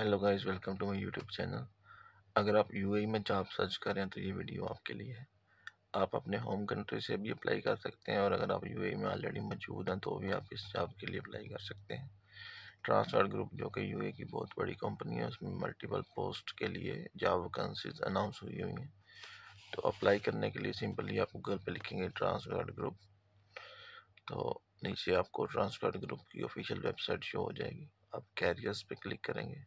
Hello guys welcome to my YouTube channel अगर आप UAE में जॉब सर्च करें तो ये वीडियो आपके लिए है। आप अपने होम कंट्री से भी अप्लाई कर सकते हैं, और अगर आप यूएई में ऑलरेडी मौजूद हैं तो भी आप इस जॉब के लिए अप्लाई कर सकते हैं। ट्रांसफ़र ग्रुप जो कि यूएई की बहुत बड़ी कंपनी है, उसमें मल्टीपल पोस्ट के लिए जॉब वैकेंसीज अनाउंस हुई हुई हैं। तो अप्लाई करने के लिए सिंपली आप गूगल पर लिखेंगे ट्रांसगार्ड ग्रुप तो नीचे आपको ट्रांसगार्ड ग्रुप की ऑफिशियल वेबसाइट शो हो जाएगी। आप कैरियर्स पे क्लिक करेंगे।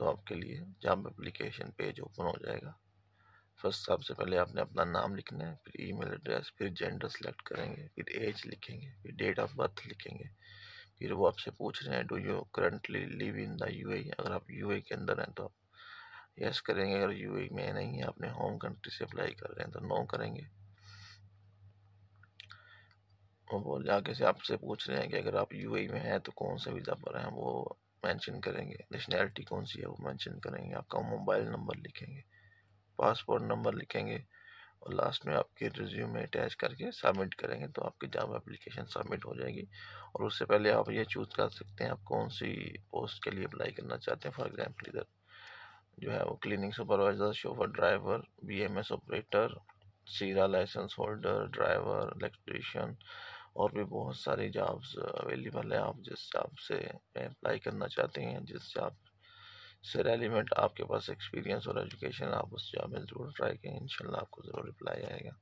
तो आपके लिए जॉब एप्लीकेशन पेज ओपन हो जाएगा। फ़र्स्ट सबसे पहले आपने अपना नाम लिखना है, फिर ईमेल एड्रेस फिर जेंडर सेलेक्ट करेंगे, फिर एज लिखेंगे, फिर डेट ऑफ़ बर्थ लिखेंगे। फिर वो आपसे पूछ रहे हैं do you currently live in the UAE अगर आप यूएई के अंदर हैं तो आप यस करेंगे, अगर यूएई में नहीं है, अपने होम कंट्री से अप्लाई कर रहे हैं तो नो करेंगे। और वो आगे से आपसे पूछ रहे हैं कि अगर आप यूएई में हैं तो कौन सा वीज़ा पर हैं? वो मेंशन करेंगे? नेशनैलिटी कौन सी है वो मेंशन करेंगे? आपका मोबाइल नंबर लिखेंगे। पासपोर्ट नंबर लिखेंगे और लास्ट में आपके रिज्यूम में अटैच करके सबमिट करेंगे तो आपकी जॉब एप्लीकेशन सबमिट हो जाएगी। और उससे पहले आप ये चूज़ कर सकते हैं आप कौन सी पोस्ट के लिए अप्लाई करना चाहते हैं। फॉर एग्ज़ाम्पल इधर जो है वो cleaning supervisor chauffeur driver B M S operator SIRA licence holder driver electrician और भी बहुत सारे जॉब्स अवेलेबल हैं आप जिस जॉब से अप्लाई करना चाहते हैं जिस जॉब से रेलिवेंट आपके पास एक्सपीरियंस और एजुकेशन आप उस जॉब में ज़रूर ट्राई करें। इंशाल्लाह आपको ज़रूर अप्लाई आएगा।